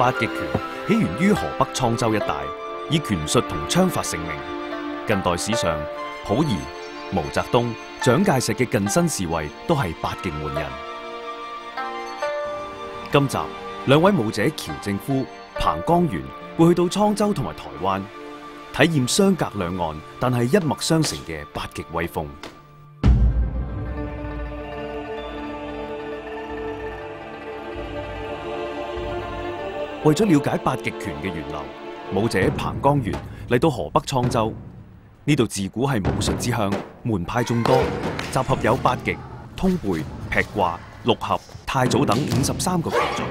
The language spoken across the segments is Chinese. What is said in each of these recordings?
八極拳起源于河北沧州一帶，以拳術同槍法成名。近代史上，溥儀、毛澤東、蔣介石嘅近身侍衛都係八極門人。今集兩位武者喬正夫、彭光源會去到沧州同埋台灣，體驗相隔兩岸但係一脉相承嘅八極威風。為咗了解八極拳嘅源流，武者彭光源嚟到河北沧州。呢度自古係武術之鄉，門派眾多，集合有八極、通背、劈掛、六合、太祖等五十三個拳種。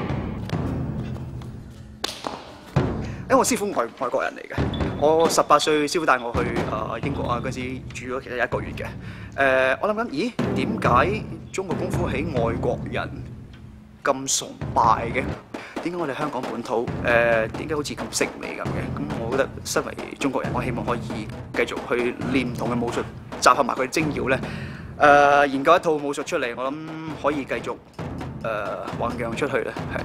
因為我師傅外外國人嚟嘅，我十八歲師傅帶我去誒英國啊，嗰時住咗其實一個月嘅。诶、我諗緊，咦，點解中國功夫喺外國人咁崇拜嘅？點解我哋香港本土誒點解好似咁式微咁嘅？咁我覺得身為中國人，我希望可以繼續去練唔同嘅武術，集合埋佢嘅精要咧，誒、研究一套武術出嚟，我諗可以繼續誒、弘揚出去咧，係。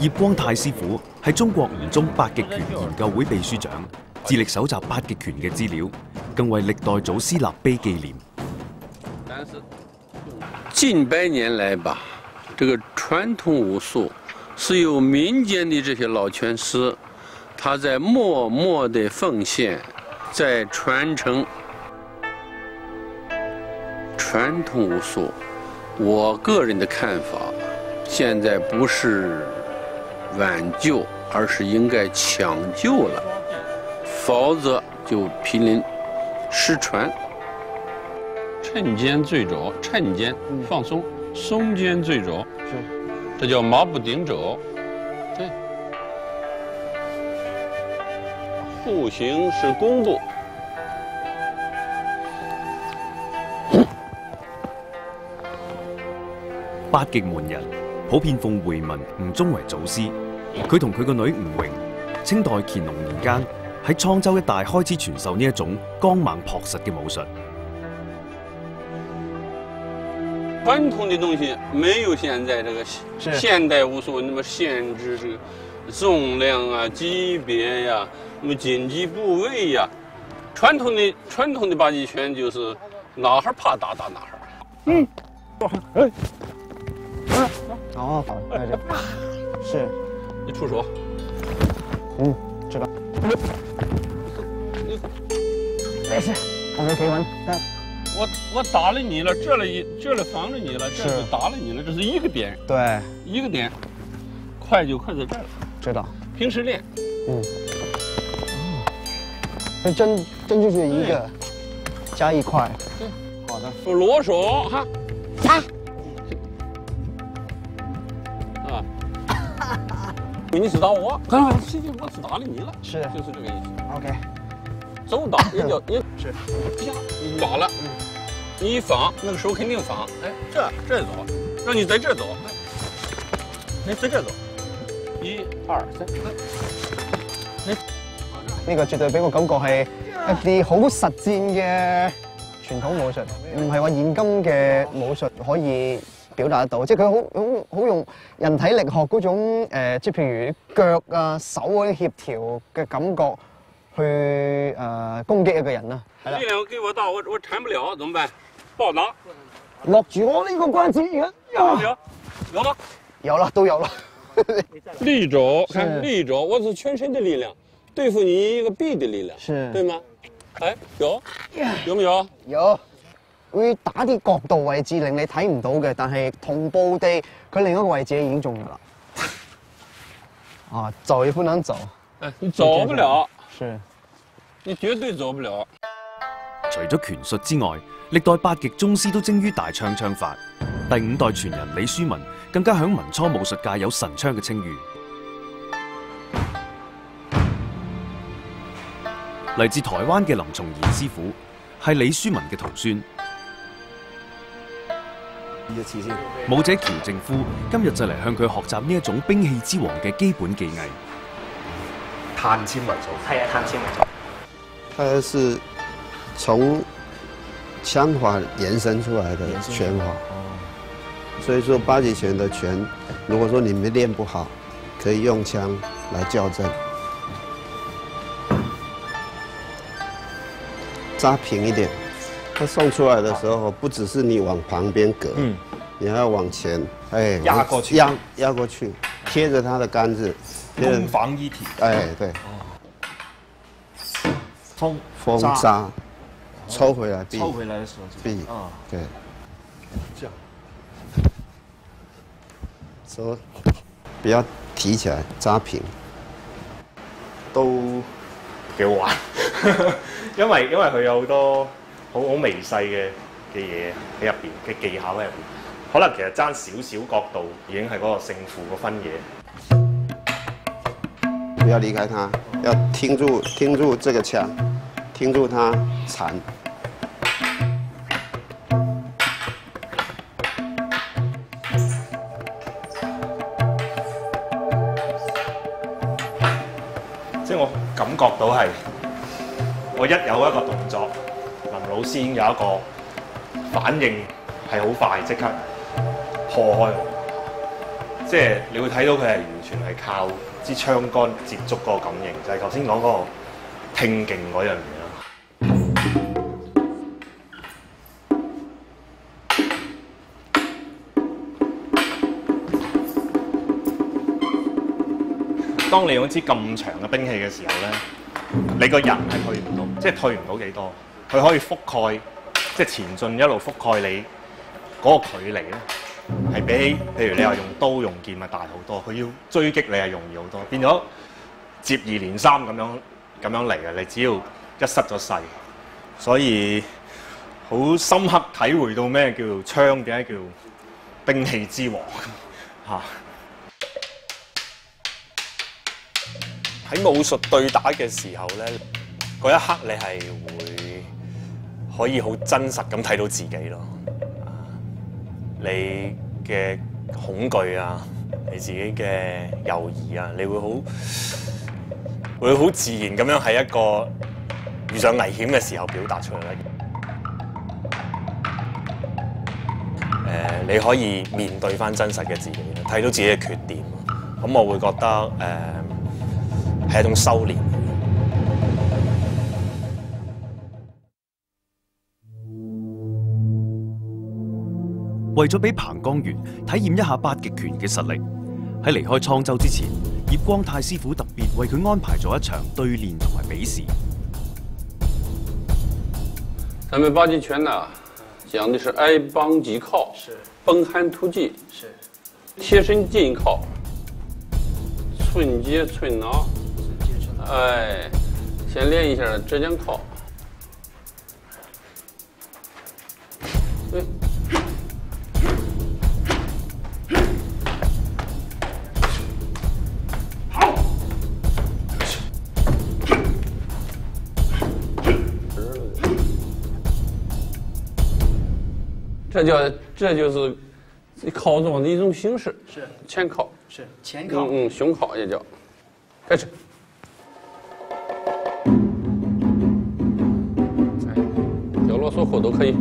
葉光泰師傅係中國吳中八極拳研究會秘書長，致力搜集八極拳嘅資料，更為歷代祖師立碑紀念。近百年来吧，这个传统武术是由民间的这些老拳师，他在默默的奉献，在传承传统武术。我个人的看法，现在不是挽救，而是应该抢救了，否则就濒临失传。趁肩墜肘，趁肩放鬆，鬆肩墜肘，这叫毛不顶肘。對，護形是弓步。八極門人普遍奉回民吳中為祖師，佢同佢個女吳榮，清代乾隆年間喺沧州一帶開始傳授呢一種剛猛朴實嘅武術。傳統的东西没有现在这个现代武术那么限制这个重量啊、级别呀、啊、那么紧急部位呀、啊。傳統的传统的八极拳就是哪哈怕打打哪哈。嗯。哎。哦，好，是。你出手。嗯，知道。没事，我沒企穩，得。我我打了你了，这里这里防着你了，這裡打了你了，这是一个点。对，一个点，快就快在這兒了，知道。平时练，嗯，哦，這針針就是一个，加一块。对，好的。不囉嗦哈，打，啊，你只打我，剛剛是我只打了你了，是，就是这个意思。OK，走打也叫也是，啪，你打了。你一防，那個時候肯定防。哎，这这走，让你在这走，哎，在这走，一二三，哎，呢个绝对俾我感觉系一啲好实战嘅传统武术，唔系话现今嘅武术可以表達得到。即係佢好好好用人體力學嗰種誒，即係譬如腳啊、手嗰啲協調嘅感覺去誒攻擊一個人啦。係啦，力量給我大，我我纏不了，怎麼辦？不好拿，落住我呢個關節，而家有有嗎？有了，都有了。立肘，看立肘，我是全身的力量对付你一个臂的力量，是对吗？哎，有，有沒有？有，會打啲角度位置令你睇唔到嘅，但係同步地佢另一個位置已經中咗啦。啊，走也不能走，哎，你走不了，是，你絕對走不了。除咗拳術之外，歷代八極宗師都精於大槍槍法。第五代傳人李書文更加響文初武術界有神槍嘅稱譽。嚟自台灣嘅林松賢師傅係李書文嘅徒孫。武者喬正夫今日就嚟向佢學習呢一種兵器之王嘅基本技藝。碳纖維組，係啊，碳纖維組。它是從槍法延伸出来的拳法。所以说八极拳的拳，如果说你们练不好，可以用枪来校正，扎平一点。他送出来的时候，不只是你往旁边隔，嗯，你还要往前，哎，压过去。压压过去，贴着他的杆子，攻防一体，哎，对，冲封扎，抽回来避抽回来的时候就避，啊，对，这样，手不要提起来，扎平。都幾好玩，因為因為佢有好多好好微細嘅嘅嘢喺入邊嘅技巧喺入邊，可能其實爭少少角度已經係嗰個勝負個分野。不要離開他，要聽住聽住這個槍，聽住他纏。到係，我一有一個動作，林老師已經有一個反應係好快，即刻破開我。即係你會睇到佢係完全係靠支槍桿接觸嗰個感應，就係頭先講嗰個聽勁嗰樣嘢。當你用支咁長嘅兵器嘅時候咧，你個人係退唔到，即係退唔到幾多。佢可以覆蓋，即係前進一路覆蓋你嗰個距離咧，係比譬如你話用刀用劍咪大好多。佢要追擊你係容易好多，變咗接二連三咁樣咁樣嚟嘅。你只要一失咗勢，所以好深刻體會到咩叫槍，點解叫兵器之王 嚇。喺武術對打嘅時候咧，嗰一刻你係會可以好真實咁睇到自己咯。你嘅恐懼啊，你自己嘅猶疑啊，你會好會好自然咁樣喺一個遇上危險嘅時候表達出嚟咧。誒、你可以面對翻真實嘅自己，睇到自己嘅缺點。咁我會覺得誒。係一種修練。為咗俾彭江源體驗一下八極拳嘅實力，喺離開滄州之前，葉光泰師傅特別為佢安排咗一場對練同埋比試。咱们八极拳呢，讲的是挨帮即靠，是崩 hand 突击，是贴身近靠，寸接寸挠。哎，先练一下浙江靠。对，这叫这就是靠桩的一种形式，是前靠，是前靠，嗯嗯，胸靠也叫。开始。锁后都可以。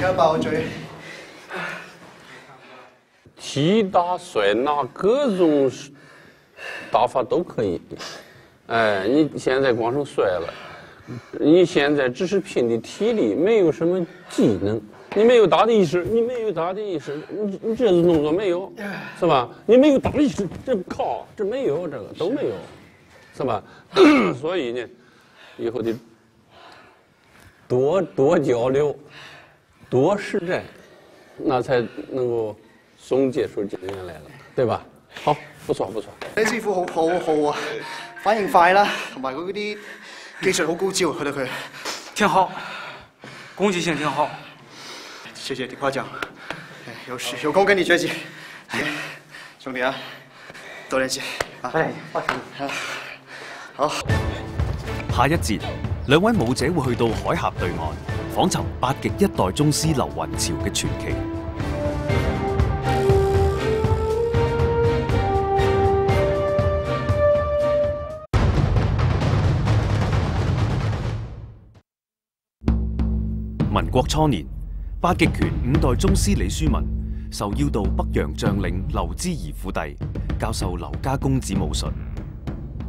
家爆嘴。踢打、摔拿各种打法都可以。哎，你现在光剩摔了，你现在只是凭的体力，没有什么技能，你没有打的意识，你没有打的意识，你你这种动作没有，是吧？你没有打的意识，这靠，这没有，这个都没有，是吧？所以呢，以后得多多交流，多实战，那才能够松解出经验来了，對吧？好，不錯不錯。李師傅好好好啊，反應快啦，同埋佢嗰啲技術好高超，覺得佢挺好，攻擊性挺好。謝謝你誇獎，哎有事有空跟你學習。兄弟啊，多練習啊！哎，好。下一節，兩位舞者會去到海峽對岸，訪尋八極一代宗師劉雲潮嘅傳奇。民國初年，八極拳五代宗師李書文受邀到北洋將領劉之儀府邸，教授劉家公子武術。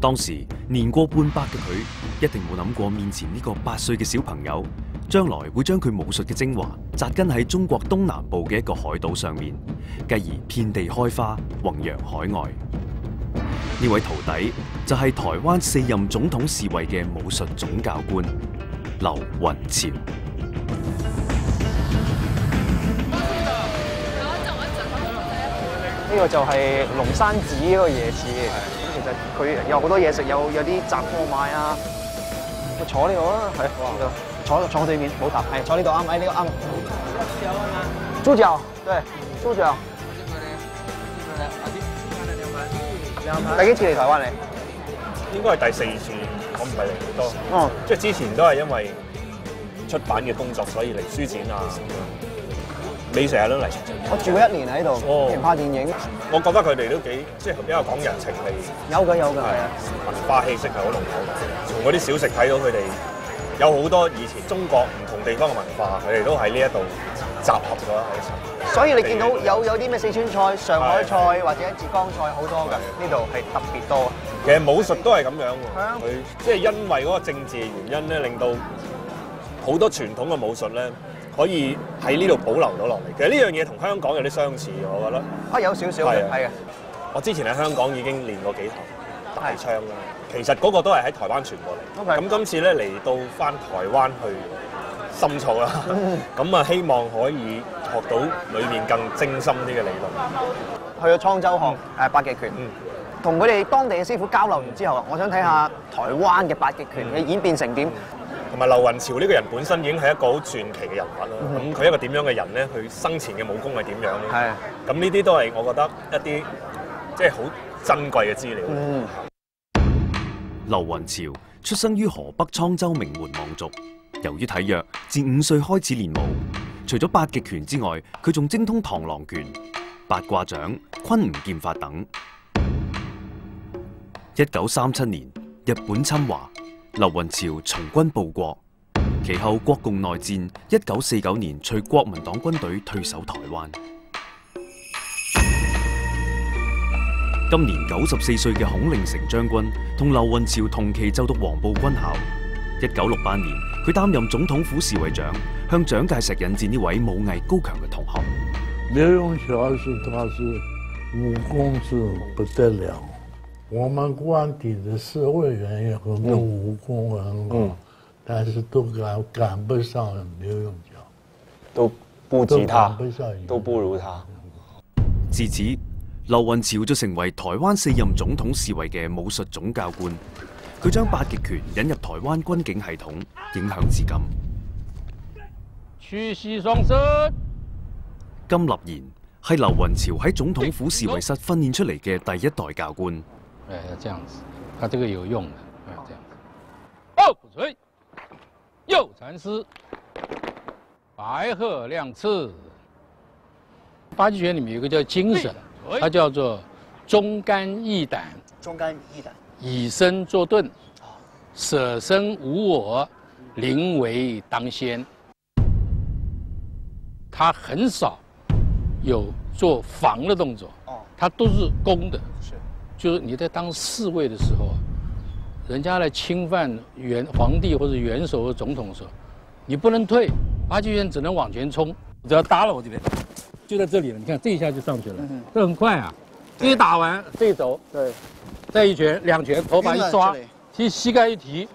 當時年過半百嘅佢，一定冇諗過面前呢個八歲嘅小朋友，將來會將佢武術嘅精華扎根喺中國東南部嘅一個海島上面，繼而遍地開花，弘揚海外。呢位徒弟就係台灣四任總統侍衛嘅武術總教官劉雲潮。呢個就係龍山寺嗰個夜市，其實佢有好多嘢食，有有啲雜貨賣啊。我坐呢度啊，係，坐坐我對面，冇搭，係坐呢度啱，喺呢個啱。豬腳，對，豬腳。第幾次嚟台灣你？應該係第四次，我唔係嚟好多。哦，即係之前都係因為出版嘅工作，所以嚟書展啊。你成日都嚟？我住過一年喺度，哦拍電影。我覺得佢哋都幾即係比較講人情味，有嘅有嘅，係啊。文化氣息係好濃厚嘅。從嗰啲小食睇到佢哋有好多以前中國唔同地方嘅文化，佢哋都喺呢一度集合咗喺一齊。所以你見到有有啲咩四川菜、上海菜或者浙江菜好多㗎，呢度係特別多。其實武術都係咁樣喎佢即係因為嗰個政治嘅原因咧，令到好多傳統嘅武術咧可以喺呢度保留到落嚟。其實呢樣嘢同香港有啲相似，我覺得。啊，有少少係啊。我之前喺香港已經練過幾堂大槍啦，其實嗰個都係喺台灣傳過嚟。咁今次咧嚟到翻台灣去深造啦，咁啊希望可以學到裡面更精深啲嘅理論。去咗滄州學誒八極拳嗯，同佢哋當地嘅師傅交流完之後，我想睇下台灣嘅八極拳嘅演變成點。同埋劉雲潮呢個人本身已經係一個好傳奇嘅人物啦。咁佢、一個點樣嘅人咧？佢生前嘅武功係點樣咧？係。咁呢啲都係我覺得一啲即係好珍貴嘅資料。嗯，劉雲潮出生於河北沧州名門望族，由於體弱，自五歲開始練武。除咗八極拳之外，佢仲精通螳螂拳、八卦掌、昆吾劍法等。一九三七年，日本侵華，劉雲潮從軍報國。其後國共內戰，一九四九年隨國民黨軍隊退守台灣。今年九十四歲嘅孔令成將軍同劉雲潮同期就讀黃埔軍校。一九六八年，佢擔任總統府侍衛長，向蒋介石引薦呢位武藝高強嘅同學。劉永橋是他是武功是不得了，我們官邸的侍衛員也很多武功很好，但是都趕趕不上劉永橋，都不及他都趕不上，都不如他。自此，劉雲潮就成為台灣四任總統侍衛嘅武術總教官。佢將八極拳引入台灣軍警系統，影響至今。屈膝雙身。金立賢係劉雲潮喺總統府侍衛室訓練出嚟嘅第一代教官。诶，要這樣子，他這個有用的，哎，這樣子。二不垂，右禪師，白鶴亮翅。八極拳裡面有一個叫精神，它叫做忠肝義膽，中間一彈。以身作盾，舍身无我，临危当先。他很少有做防的动作，哦，他都是攻的。是。就是你在当侍卫的时候，人家来侵犯元皇帝或者元首或总统的时候，你不能退，八極拳只能往前冲。只要打了我這邊，就在这里了。你看这一下就上去了，嗯這很快啊！這一打完，这一走，对，再一拳两拳，頭髮一抓暈出嚟，提膝蓋一提，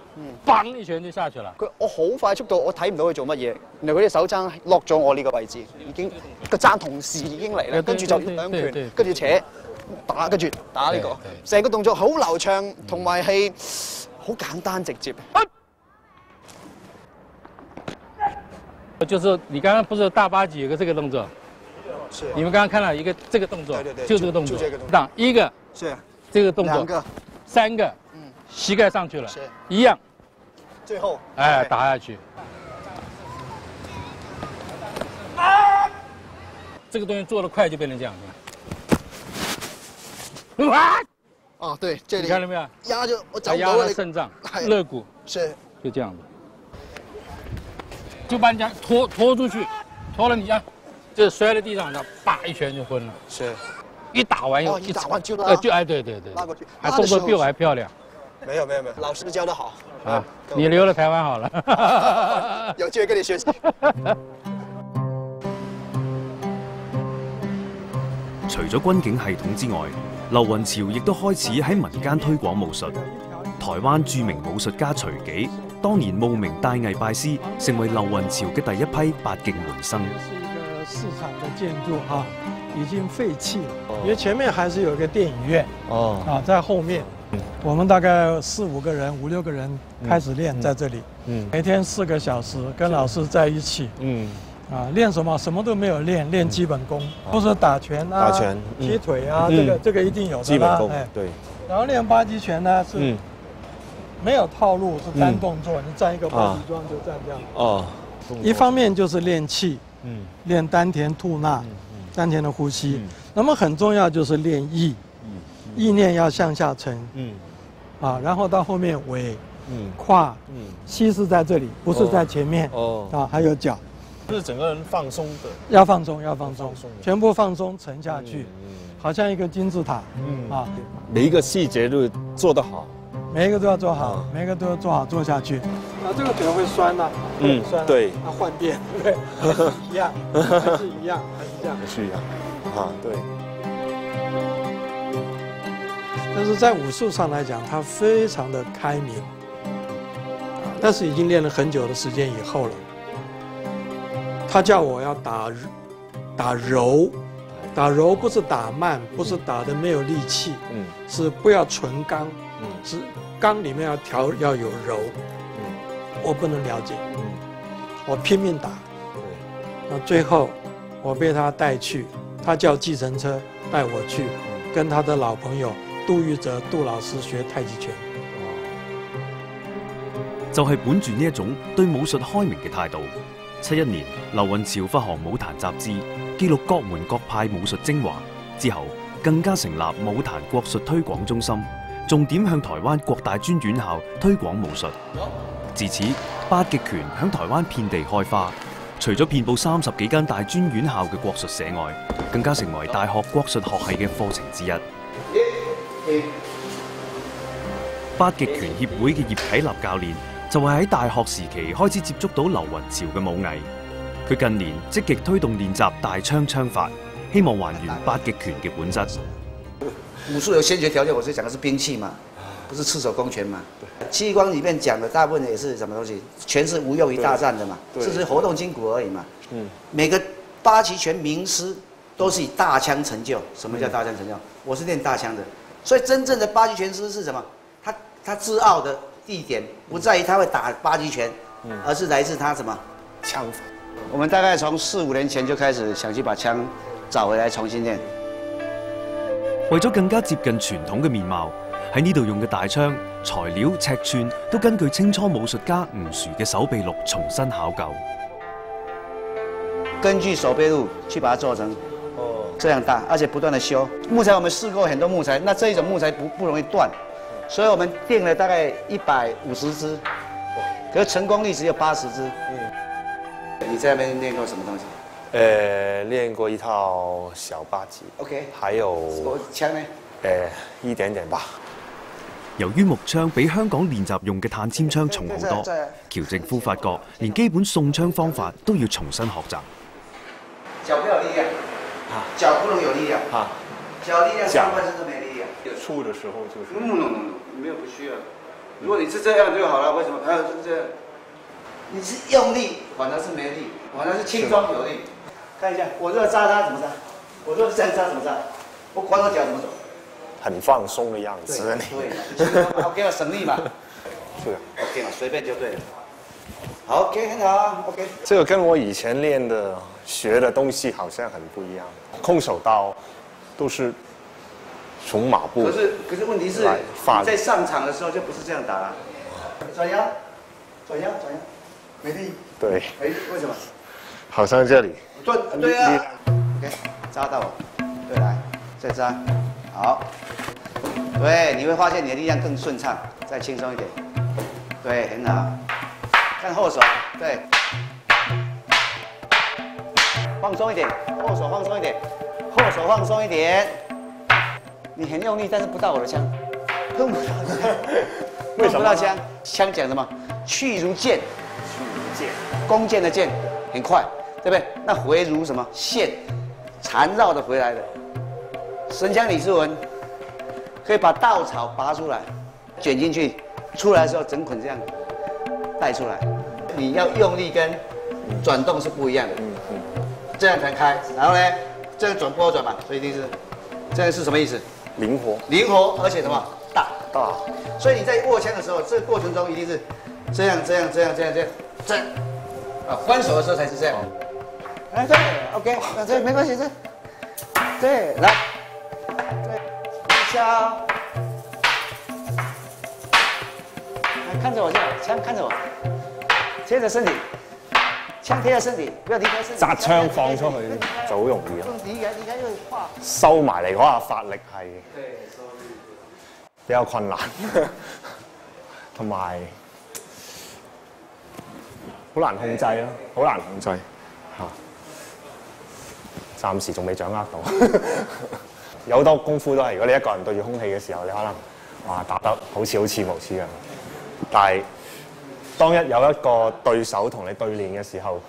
砰一拳就下去了。佢我好快速度，我睇唔到佢做乜嘢。然後佢啲手踭落咗我呢個位置，已經個踭同時已經嚟啦，跟住就對兩對對拳，跟住扯打，跟住打呢個對對，成個動作好流暢，同埋係好簡單直接。就是你刚刚不是大八级有个这个动作，是你们刚刚看到一个这个动作，对对对就这个动作就就这个动，作。让一个是。这个动作，两个，三个，嗯，膝盖上去了是，一样，最后。哎，打下去。啊这个东西做的快就变成这样子。啊！哦，对，这里你看到没有？压就我走它压了肾脏、肋骨，是。就这样子，就把人家拖拖出去，拖了你家，就摔在地上，然后叭一拳就昏了。是，一打完以后哦一打完就拉呃就哎对对对，拉过去，还动作比我还漂亮没有没有没有，老师教得好，啊！你留了台湾好了。有机会跟你学习。除咗軍警系統之外，劉雲潮亦都開始喺民間推廣武術。台灣著名武術家徐紀當年慕名大藝拜師，成為劉雲潮嘅第一批八極門生。市场的建筑啊，已经废弃了，因为前面还是有一个电影院哦，啊，在后面。我们大概四五个人、五六个人开始练在这里，嗯。每天四个小时，跟老师在一起。嗯，啊，练什么？什么都没有练，练基本功，不是打拳啊、打拳嗯。踢腿啊，嗯。这个这个一定有的基本功啦哎，对，然后练八极拳呢是嗯。没有套路，是单嗯。动作，你站一个八极桩就站这样。哦，一方面就是练气，嗯。练丹田吐纳，丹田的呼吸。嗯。那么很重要就是练意，意念要向下沉。嗯。啊，然后到后面尾、嗯。胯，嗯，膝是在这里，不是在前面哦，啊，还有脚。就是整个人放松的，要放松，要放松。全部放松沉下去，好像一个金字塔嗯。啊，每一个细节都做得好，每一个都要做好，每一个都要做好做下去。那，这个腿会酸呐，嗯酸啊对那换电，对一样，还是一样，还是这样。还是一样，啊，对，但是在武术上来讲，他非常的开明，但是已经练了很久的时间以后了。他叫我要打打柔，打柔不是打慢，不是打的没有力气，嗯是不要纯刚，嗯是刚里面要调要有柔。嗯我不能了解，嗯，我拼命打，对，那最后我被他带去，他叫计程车带我去，跟他的老朋友杜玉哲杜老师学太极拳。就係本住呢一種對武術開明嘅態度。七一年，劉雲潮發行《武壇》雜誌，記錄各門各派武術精華。之後，更加成立武壇國術推廣中心，重點向台灣各大專院校推廣武術。自此，八極拳响台灣遍地開花。除咗遍佈三十幾間大專院校嘅國術社外，更加成為大學國術學系嘅課程之一。八極拳協會嘅葉啟立教練就係喺大學時期開始接觸到劉雲潮嘅武藝。佢近年積極推動練習大槍槍法，希望還原八極拳嘅本質。武术有先决条件，我是讲的是兵器嘛，不是赤手空拳嘛。氣功裏面讲的大部分也是什么东西？全是无用于大战的嘛，對只是活动筋骨而已嘛。嗯每个八极拳名师都是以大枪成就。什么叫大槍成就？我是练大枪的，所以真正的八极拳师是什么？他他自傲的地点不在于他会打八极拳，而是来自他什么枪法。我们大概从四五年前就开始想去把枪找回来重新練。為咗更加接近傳統嘅面貌，喺呢度用嘅大槍材料、尺寸都根據清初武術家吳殊嘅手臂錄重新考究。根據手臂录去把它做成哦這樣大，而且不斷的修木材。我們試過很多木材，那這一種木材不不容易斷，所以我們定了大概一百五十支，可是成功率只有八十支。你在那邊練過什麼東西呃，練過一套小八極，？OK，還有我槍呢？呃一點點吧。由於木槍比香港練習用嘅碳纖槍重好多，喬正夫發覺連基本送槍方法都要重新學習。腳不要有力量，腳不能有力量，啊，腳力量腳上半身都沒力量。出的時候就是，no no no no，沒有不需要。如果你是这样就好了，为什么还要这样？你是用力，反而是没力，反而是轻松有力。看一下，我这个扎他怎么扎？我这个这样扎怎么扎？我光着脚怎么走？很放松的样子，你对，OK 了，省力嘛。是的。OK 了，随便就对了。好，OK，很好，OK。这个跟我以前练的、学的东西好像很不一样。空手道都是从马步，可是可是问题是在上场的时候就不是这样打了。转腰，转腰，转腰，没力。对，哎，为什么？好像这里。对对啊。OK，扎到我。对，来，再扎。好。对，你会发现你的力量更顺畅，再轻松一点。对，很好。看后手，对。放松一点，后手放松一点，后手放松一点。你很用力，但是不到我的枪，碰不到枪，为什么不到枪？枪讲什么？去如箭，去如箭，弓箭的箭，很快，对不对？那回如什么？线，缠绕的回来的。神枪李世文可以把稻草拔出来，卷进去，出来的时候整捆这样带出来。你要用力跟转动是不一样的。嗯嗯。这样才开，然后呢，这样转不好转嘛，所以一定是这样是什么意思？灵活，灵活，而且什么大大。所以你在握枪的时候，这个过程中一定是这样这样这样这样这样这样啊，还手的时候才是这样。哎，对，OK，那这没关系，这对，来，对，敲，来看着我这样，枪看着我，贴着身体，枪贴着身体，不要离开身体。紮槍放出去就好容易啦。離開離開因為跨。收埋嚟嗰下發力係比較困難，同埋好難控制咯，好難控制嚇。暫時仲未掌握到，有好多功夫都係，如果你一個人對住空氣嘅時候，你可能哇打得好似好似無似樣，但係當一有一個對手同你對練嘅時候，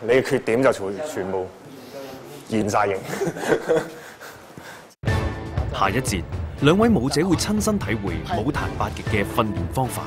你嘅缺點就全全部現晒形。下一節，兩位舞者會親身體會舞壇八極嘅訓練方法。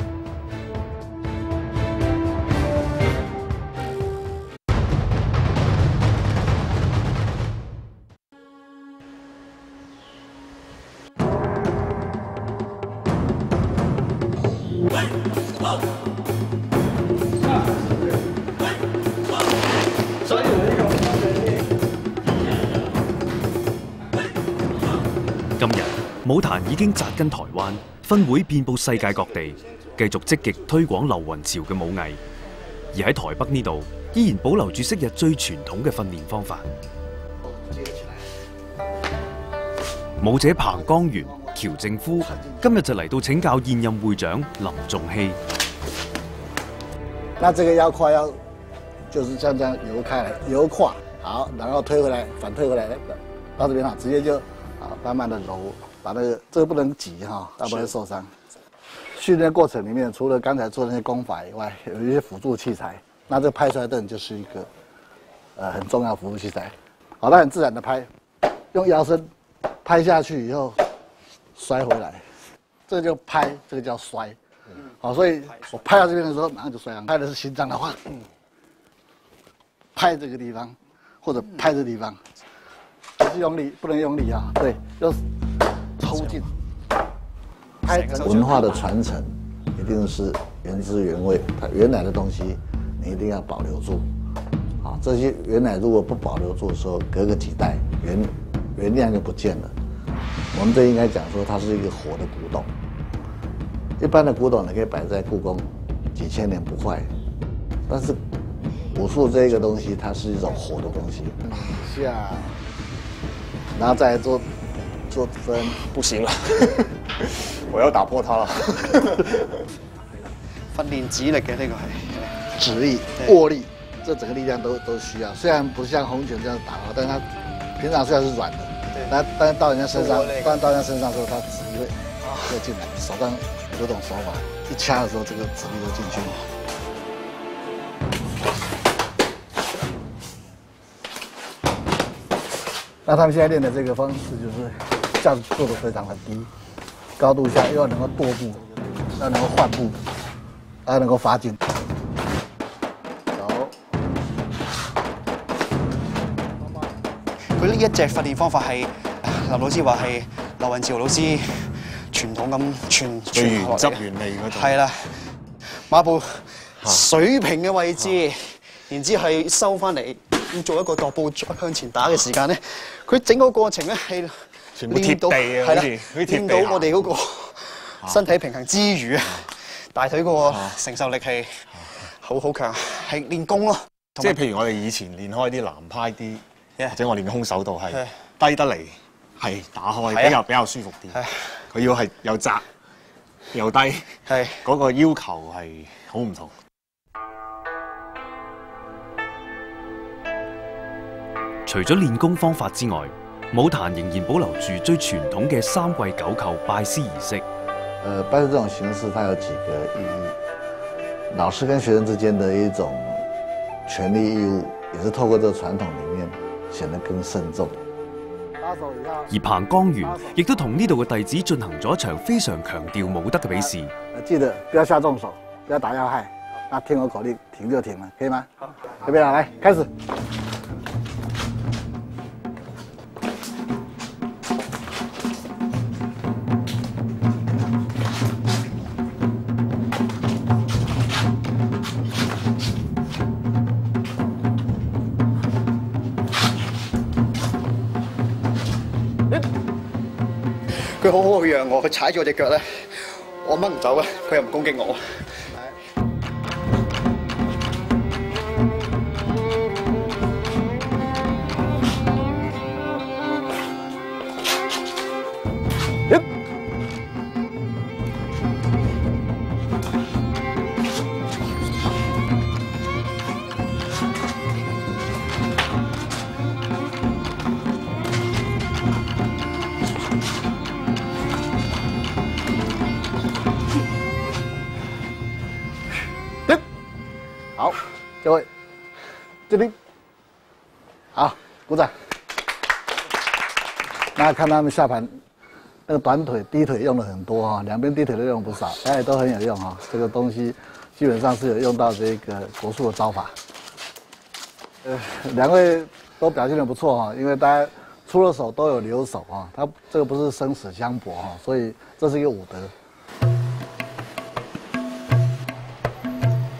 經扎根台灣，分會遍佈世界各地，繼續積極推廣流雲潮嘅武藝。而喺台北呢度，依然保留住昔日最傳統嘅訓練方法。舞者彭江源、喬正夫今日就嚟到請教現任會長林仲希。那這個腰胯要就是像這樣游開來，游胯好，然後推回来，反推回来，到這邊哈，直接就啊慢慢的揉，把那个这个不能急哈，要不然受伤。训练过程里面，除了刚才做那些功法以外，有一些辅助器材。那這個拍摔凳就是一个，呃，很重要輔助器材。好，那很自然的拍，用腰身拍下去以后摔回来，这个就拍，这个叫摔。好，所以我拍到这边的时候，马上就摔了。拍的是心脏的话，拍这个地方，或者拍這個地方，不是用力，不能用力啊，对，要抽筋。拍文化的传承一定是原汁原味，它原来的东西你一定要保留住。啊，这些原来如果不保留住的时候，隔个几代原原量就不见了。我们这应该讲说，它是一个活的古董。一般的古董你可以摆在故宫几千年不坏。但是武术这个东西，它是一种活的东西。下，然后再來做做分，不行了，我要打破它了。訓練指力嘅呢個係指力、握力，這整個力量都都需要。雖然不像洪拳這樣打，但是它平常雖然是軟的，但但是到人家身上，但到人家身上之後，它指力會會進來。手上有種手法，一掐的時候，這個指力就進去了。那他们現在練的這個方式，就是架子做得非常的低，高度下又要能够踱步，要能够换步，要能够发劲。走，佢呢一隻訓練方法係林老師話係劉雲潮老師傳統咁傳最傳原汁原味嗰種。係啦，馬步水平嘅位置，然之後係收翻嚟，要做一個踱步再向前打嘅時間咧，佢整個過程咧係全部貼練到地啊好似好貼到我哋嗰個 身體平衡之餘啊，大腿嗰個承受力係好好強，係練功咯。即係譬如我哋以前練開啲南派啲，或者我練空手道係係。低得嚟，係打開比較比較舒服啲。佢要係又窄又低，係。嗰個要求係好唔同。除咗練功方法之外，舞壇仍然保留住最傳統嘅三跪九叩拜師儀式。呃，拜师这种形式它有几个意义，老师跟学生之间的一种权利义务，也是透过这个传统里面显得更慎重。而彭江源亦都同呢度嘅弟子進行咗一場非常強調武德嘅比試。呃记得不要下重手，不要打要害，那听我口令，停就停了，可以吗？好，准备好，来，开始。我，佢踩住我隻腳咧，我掹唔走啊，佢又唔攻擊我。那看他们下盘，那个短腿、低腿用了很多哈、两边低腿都用不少，哎，都很有用哈、这个东西基本上是有用到这个国术的招法。呃，两位都表现的不错哈、因为大家出了手都有留手啊，他这个不是生死相搏哈、所以这是一个武德。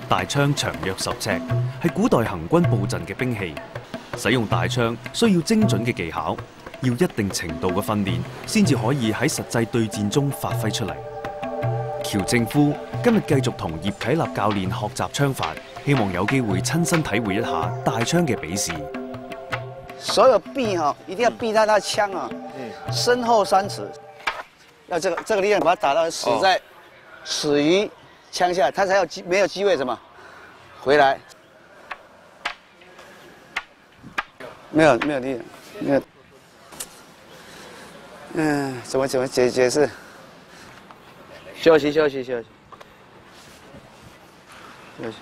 大槍長約十尺，係古代行軍布陣嘅兵器。使用大槍需要精準嘅技巧，要一定程度嘅訓練，先至可以喺實際對戰中發揮出嚟。喬正夫今日繼續同葉啟立教練學習槍法，希望有機會親身體會一下大槍嘅比試。所有避哈、一定要避开他的枪啊，身后三尺，要这个这个力量把它打到死在死于枪下，他才有机没有机会什么回来，没有没有力量，没有，嗯，怎么怎么解解释？休息休息休息休息。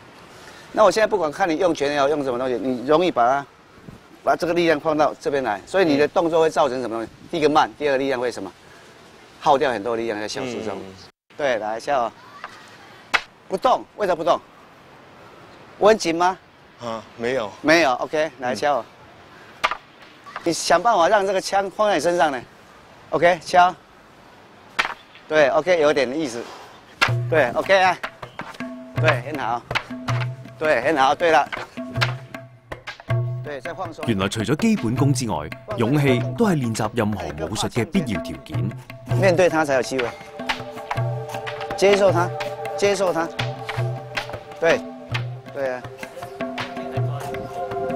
那我现在不管看你用拳也好，用什么东西，你容易把它把这个力量放到这边来，所以你的动作会造成什么东西？第一个慢，第二个力量会什么？耗掉很多力量在小时中。对，来下哦，不动，为什么不动？我很紧吗？啊，没有。没有，OK，来敲哦。你想办法让这个枪放在你身上呢，OK，敲。对，OK，有点意思。对，OK 啊，对，很好，对，很好，对了，对，再放松。原來除咗基本功之外，勇氣都係練習任何武術嘅必要條件。面对他才有机会，接受他，接受他，对，对啊，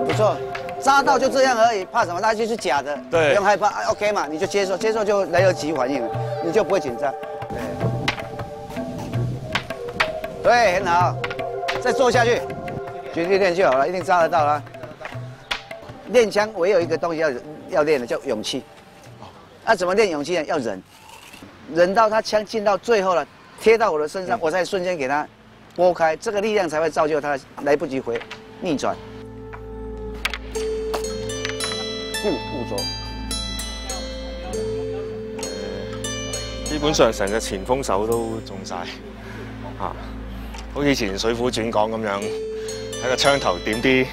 不错，扎到就这样而已，怕什么？那就是假的，对不用害怕啊，OK 嘛，你就接受，接受就来得及反应了，你就不会紧张，对，对，很好，再做下去，继续练就好了，一定扎得到了。练枪唯有一个东西要要练的叫勇气，那、怎么练勇气呢？要忍。忍到他枪进到最后了，贴到我的身上，我才瞬间给他拨开，这个力量才会造就他来不及回逆转。基本上成隻前鋒手都中晒，啊！好似前《水滸傳》講咁樣，喺個槍頭點啲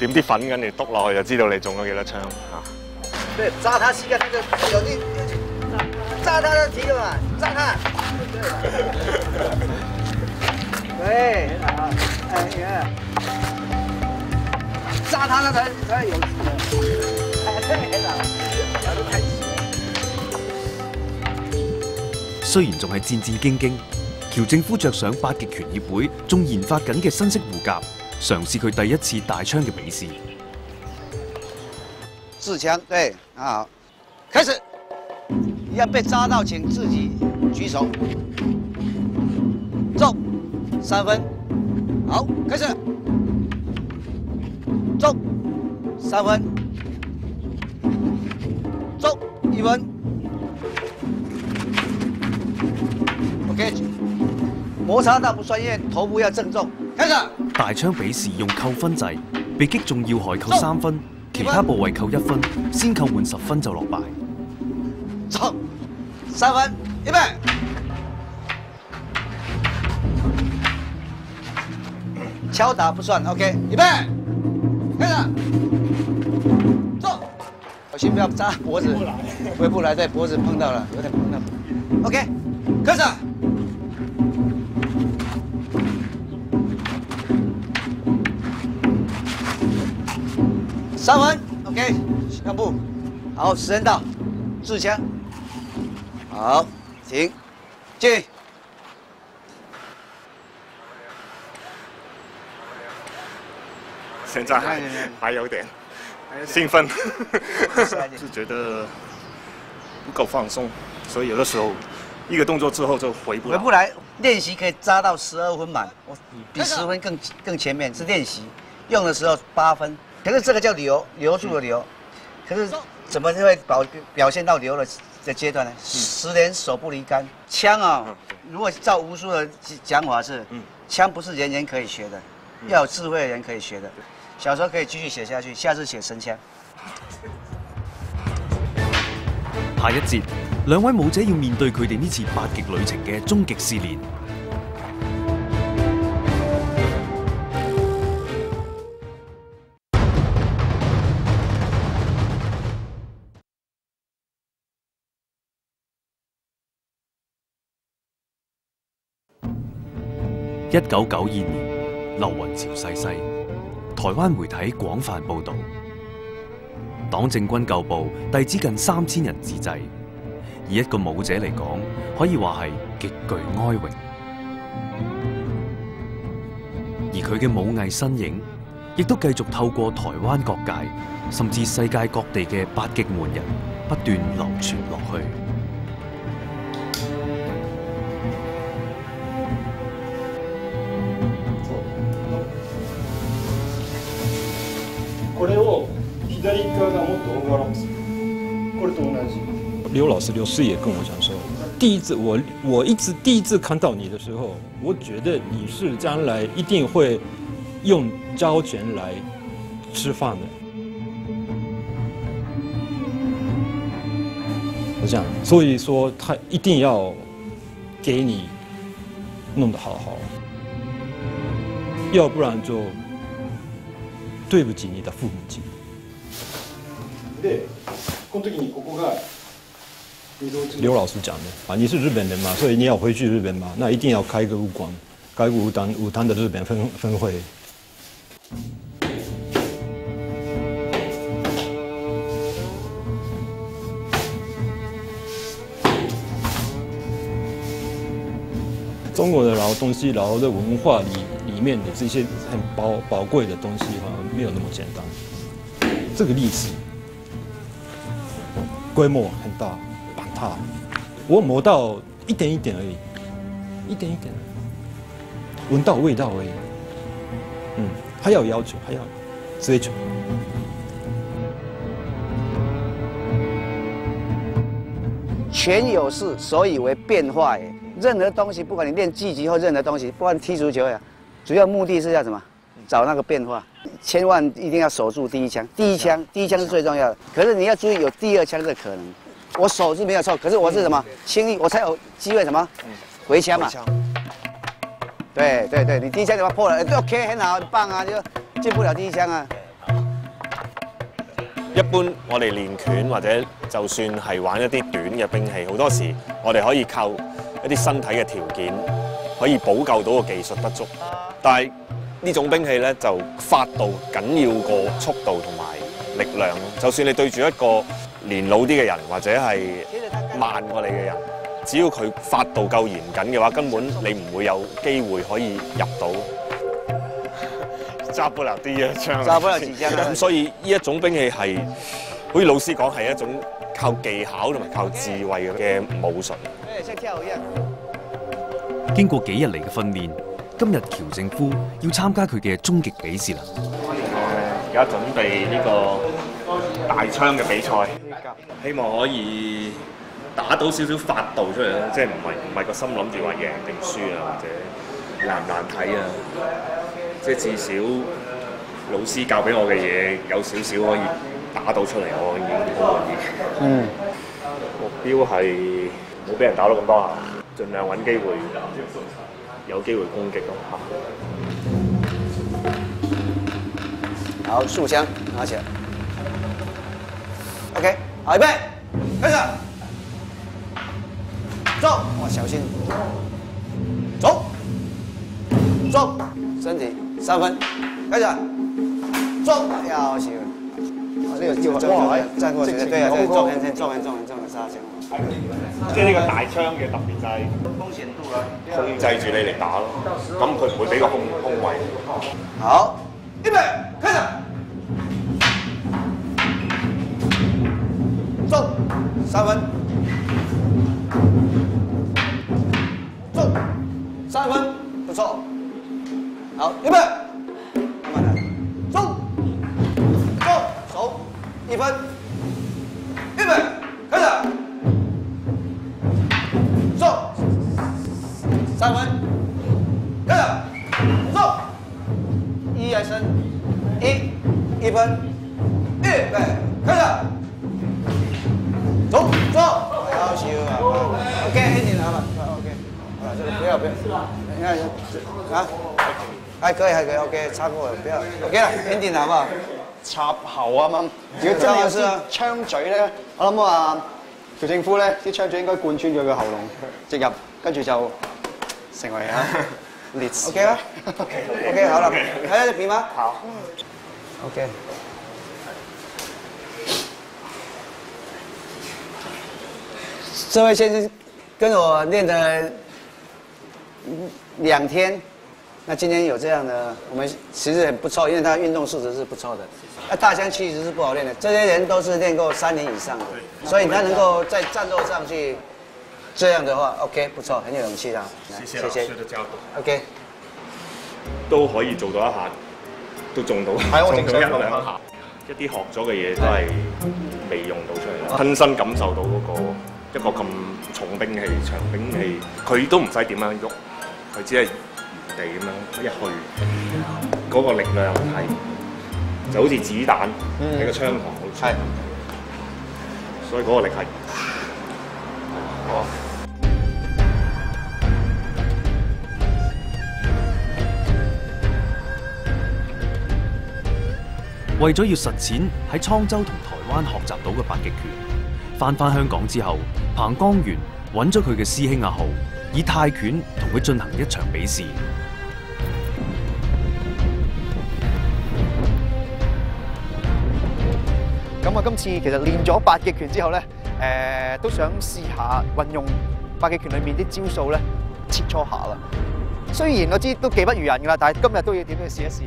點啲粉，跟住篤落去就知道你中咗幾多槍 啊！对，扎他膝盖那个有啲，扎他的蹄嘛，扎他。对，很好，哎呀，扎他那才才有力的，哎，很好，小得太雖然仲係戰戰兢兢，喬政夫着上八極拳協會仲研發緊嘅新式护甲，嘗試佢第一次大槍嘅比試。自枪，对，好，开始。要被扎到，请自己举手。中，三分。好，开始。中，三分。中，一分。摩擦到不算因为头部要正中。开始。大槍比試用扣分制，被擊中要害扣三分，其他部位扣一分，先扣滿十分就落敗。走，三分，预备。敲打不算，OK，预备，开始。走，小心不要扎脖子，回不来，对，脖子碰到了，有点碰到。OK，开始。三分，OK，看步，好，时间到，自枪，好，停，进。现在还还有点兴奋，是觉得不够放松，所以有的时候一个动作之后就回不来。回不来，练习可以扎到十二分满，我比十分更更前面是练习，用的时候八分，可是这个叫留留住的留，可是怎么就会表表现到留的的阶段呢？十年手不离杆，枪啊，如果照无数的讲法是，枪不是人人可以学的，要有智慧的人可以学的。小时候可以继续写下去，下次写神枪。下一節，兩位舞者要面對佢哋呢次八極旅程嘅終極試練。一九九二年，刘云潮逝世，台湾媒體廣泛報導，黨政軍舊部弟子近三千人自製，以一個舞者嚟講，可以話係極具哀榮。而佢嘅武藝身影，亦都繼續透過台灣各界，甚至世界各地嘅八極門人，不斷流傳落去。左側がもっとオーバーラップするこれと同じ刘老师刘师也跟我讲说，第一次我我一直第一次看到你的时候，我觉得你是将来一定会用胶卷来吃饭的。我这样，所以说他一定要给你弄得好好，要不然就对不起你的父母亲。 でこの時にここが刘老师讲的啊，你是日本人嘛，所以你要回去日本嘛，那一定要开一个武馆，开武坛武坛的日本分分会。中国的然后东西，然后的文化里里面的这些很宝宝贵的东西，好像没有那么简单。这个历史 规模很大，庞大。我磨到一点一点而已，一点一点，闻到味道而已。嗯，还要要求，还要追求。拳有事，所以为变化也。任何东西，不管你练技击或任何东西，不管踢足球呀，主要目的是要什么？找那个变化。千万一定要守住第一枪，第一枪，第一枪是最重要的。可是你要注意有第二枪的可能。我手是没有错，可是我是什么轻力，我才有机会什么回枪嘛。对对对，你第一枪怎么破了，哎对，OK，很好，很棒啊，就进不了第一枪啊。一般我哋練拳或者就算係玩一啲短嘅兵器，好多時我哋可以靠一啲身體嘅條件，可以補救到個技術不足。但係呢種兵器咧就法度緊要過速度同埋力量咯。就算你對住一個年老啲嘅人或者係慢過你嘅人，只要佢法度夠嚴謹嘅話，根本你唔會有機會可以入到。揸不了第一槍，揸不了幾槍啊咁所以呢一種兵器係，好似老師講係一種靠技巧同埋靠智慧嘅武術。經過幾日嚟嘅訓練，今日喬正夫要參加佢嘅終極比試啦。而家準備呢個大槍嘅比賽，希望可以打到少少法度出嚟啦，即係唔係唔係個心諗住話贏定輸啊，或者難唔難睇啊，即係至少老師教俾我嘅嘢有少少可以打到出嚟，我已經好滿意。嗯。目標係冇俾人打到咁多下，盡量揾機會有機會攻擊咯嚇。好，竖槍拿起來。OK，好，預備，開始。走，哇，小心。走，走，身體三分，開始。走，要求。啊，這個就哇，站過去，對啊，對，撞完先，撞完撞完撞完殺槍。即係呢個大槍嘅特別就係風險度啦，控制住你嚟打咯，咁佢唔會俾個空空位。好，預備，開始。走，三分。走，三分，不錯。好，預備，慢慢來。走，一分。三分。開始，走。一二三，一，一分。预备，开始。走。走，要求啊，OK，一點好了，OK，好了，這個不要不要，你看啊，还可以还可以，OK，插过了，不要，OK 啦，ending 好不好？插喉啊嘛，如果真係有支槍嘴咧，我諗啊，喬政夫咧啲槍嘴應該貫穿咗佢喉嚨，直入，跟住就成為啊 烈士。OK 啦，OK 好了，還要比嗎？好，OK。这位先生跟我练了两天，那今天有这样的，我们其实很不错，因为他运动素质是不错的。那大枪其实是不好练的，这些人都是练够三年以上的，所以他能够在战斗上去這樣的話，OK 不錯，很有勇氣的。來謝謝老師的教導。OK，都可以做到一下，都中到，係我中到一正想講兩下。一啲學咗嘅嘢都係未用到出嚟，親身感受到嗰、個一個咁重兵器、長兵器，佢都唔使點樣喐，佢只係原地咁樣一去，嗰、個力量係就好似子彈喺個槍膛度出，所以嗰個力係。為咗要實踐喺沧州同台灣學習到嘅八極拳，翻返香港之後，彭江源揾咗佢嘅師兄阿豪，以泰拳同佢進行一場比試。咁我今次其實練咗八極拳之後咧，誒、都想試下運用八極拳裏面啲招數咧，切磋下啦。雖然我知都技不如人噶啦，但係今日都要點去試一試。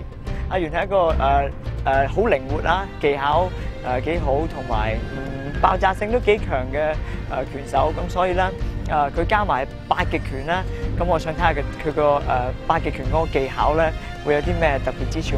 阿源系一个诶诶好灵活啦，技巧誒幾好，同埋嗯爆炸性都几强嘅诶拳手，咁所以咧诶佢加埋八极拳啦，咁我想睇下佢佢個誒八极拳嗰個技巧咧会有啲咩特别之处。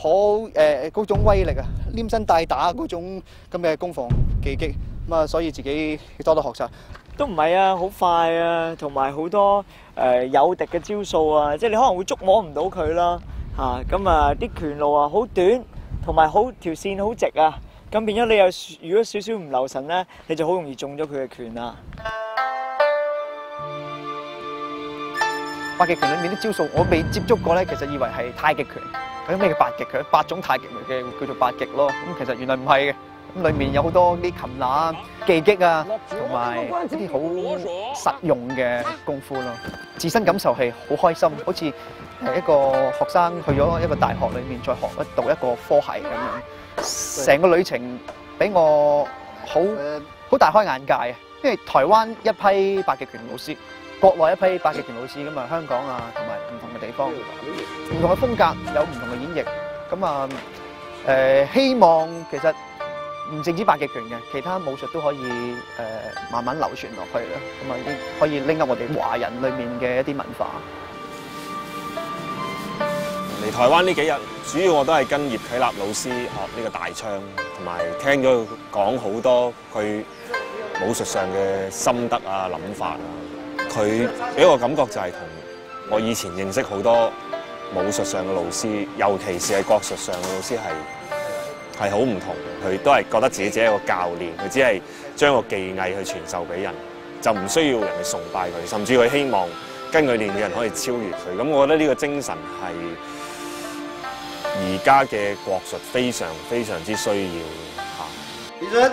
好誒嗰種威力啊，黏身帶打嗰種咁嘅攻防技擊，咁啊所以自己要多多學習。都唔係啊，好快啊，同埋好多誒、有敵嘅招數啊，即係你可能會捉摸唔到佢啦嚇。咁啊啲拳路啊好短，同埋好條線好直啊，咁變咗你有如果少少唔留神咧，你就好容易中咗佢嘅拳啊。八極拳裏面啲招數我未接觸過咧，其實以為係太極拳。咁咩叫八極拳？八種太極嘅叫做八極咯。咁其實原來唔係嘅。咁里面有好多啲擒拿、技擊啊，同埋一啲好實用嘅功夫咯。自身感受係好開心，好似一個學生去咗一個大學裏面再學一讀一個科系咁樣。成個旅程俾我好好大開眼界啊！因為台灣一批八極拳老師。國內一批八極拳老師咁啊，香港啊，同埋唔同嘅地方，唔同嘅風格有唔同嘅演繹。咁啊，誒希望其實唔淨止八極拳嘅，其他武術都可以誒慢慢流傳落去啦。咁啊，啲可以拎入我哋華人裏面嘅一啲文化。嚟台灣呢幾日，主要我都係跟葉啟立老師學呢個大槍，同埋聽咗佢講好多佢武術上嘅心得啊、諗法啊。佢俾我感覺就係同我以前認識好多武術上嘅老師，尤其是係國術上嘅老師係係好唔同。佢都係覺得自己只係一個教練，佢只係將個技藝去傳授俾人，就唔需要人哋崇拜佢，甚至佢希望跟佢練嘅人可以超越佢。咁我覺得呢個精神係而家嘅國術非常非常之需要嚇。起身，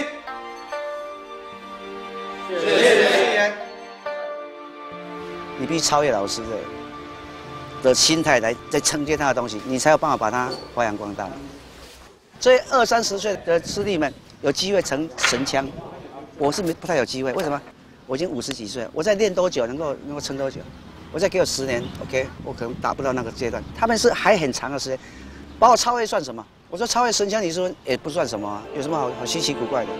起。你必须超越老师的的心态来再承接他的东西，你才有办法把它发扬光大。所以二三十岁的师弟们有机会成神枪，我是没不太有机会。为什么？我已经五十几岁了，我再练多久能够能够撑多久？我再给我十年，OK，我可能达不到那个阶段。他们是还很长的时间，把我超越算什么？我说超越神枪，你说也不算什么，有什么好好稀奇古怪的？